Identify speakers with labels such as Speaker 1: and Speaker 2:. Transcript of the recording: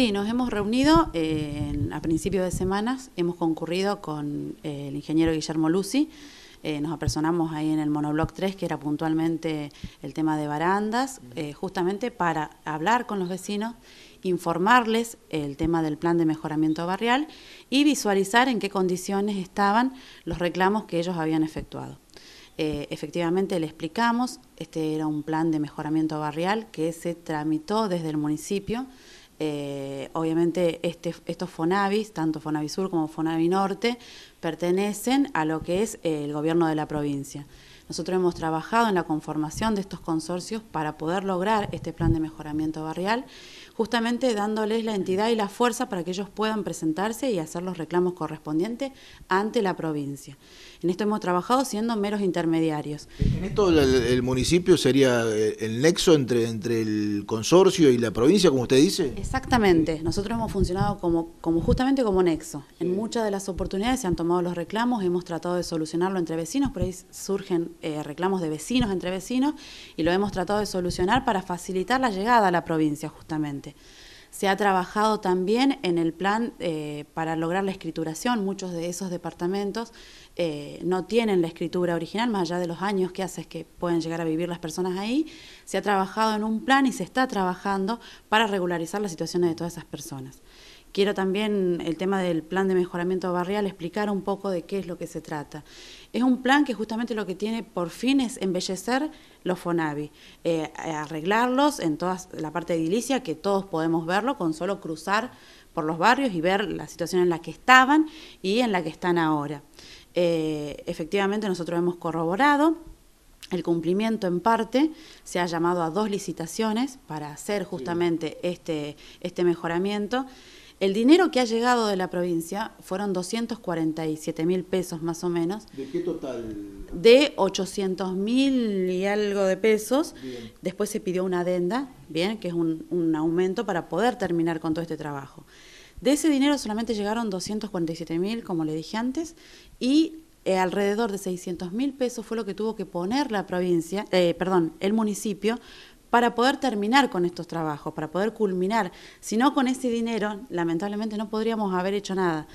Speaker 1: Sí, nos hemos reunido eh, a principios de semanas, hemos concurrido con eh, el ingeniero Guillermo Lucy, eh, nos apersonamos ahí en el monobloc 3, que era puntualmente el tema de barandas, justamente para hablar con los vecinos, informarles el tema del plan de mejoramiento barrial y visualizar en qué condiciones estaban los reclamos que ellos habían efectuado. efectivamente le explicamos, este era un plan de mejoramiento barrial que se tramitó desde el municipio, eh, obviamente este, estos Fonavis, tanto Fonavi Sur como Fonavi Norte, pertenecen a lo que es el gobierno de la provincia. Nosotros hemos trabajado en la conformación de estos consorcios para poder lograr este plan de mejoramiento barrial, justamente dándoles la entidad y la fuerza para que ellos puedan presentarse y hacer los reclamos correspondientes ante la provincia. En esto hemos trabajado siendo meros intermediarios.
Speaker 2: En esto el, municipio sería eh, el nexo entre, entre el consorcio y la provincia, como usted dice.
Speaker 1: Exactamente. Nosotros hemos funcionado como, como justamente como nexo. En muchas de las oportunidades se han tomado los reclamos, hemos tratado de solucionarlo entre vecinos, por ahí surgen eh, reclamos de vecinos entre vecinos y lo hemos tratado de solucionar para facilitar la llegada a la provincia justamente. Se ha trabajado también en el plan eh, para lograr la escrituración. Muchos de esos departamentos eh, no tienen la escritura original, más allá de los años que hace que pueden llegar a vivir las personas ahí. Se ha trabajado en un plan y se está trabajando para regularizar las situaciones de todas esas personas. Quiero también el tema del plan de mejoramiento barrial explicar un poco de qué es lo que se trata. Es un plan que justamente lo que tiene por fin es embellecer los FONAVI, eh, arreglarlos en toda la parte edilicia, que todos podemos verlo con solo cruzar por los barrios y ver la situación en la que estaban y en la que están ahora. Eh, efectivamente nosotros hemos corroborado el cumplimiento en parte se ha llamado a dos licitaciones para hacer justamente este, este mejoramiento. El dinero que ha llegado de la provincia fueron 247 mil pesos más o menos.
Speaker 2: ¿De qué total?
Speaker 1: De 800 mil y algo de pesos. Después se pidió una adenda, bien, que es un, aumento para poder terminar con todo este trabajo. De ese dinero solamente llegaron 247 mil, como le dije antes, y eh, alrededor de 600 mil pesos fue lo que tuvo que poner la provincia, eh, perdón, el municipio para poder terminar con estos trabajos, para poder culminar. Si no, con ese dinero, lamentablemente no podríamos haber hecho nada.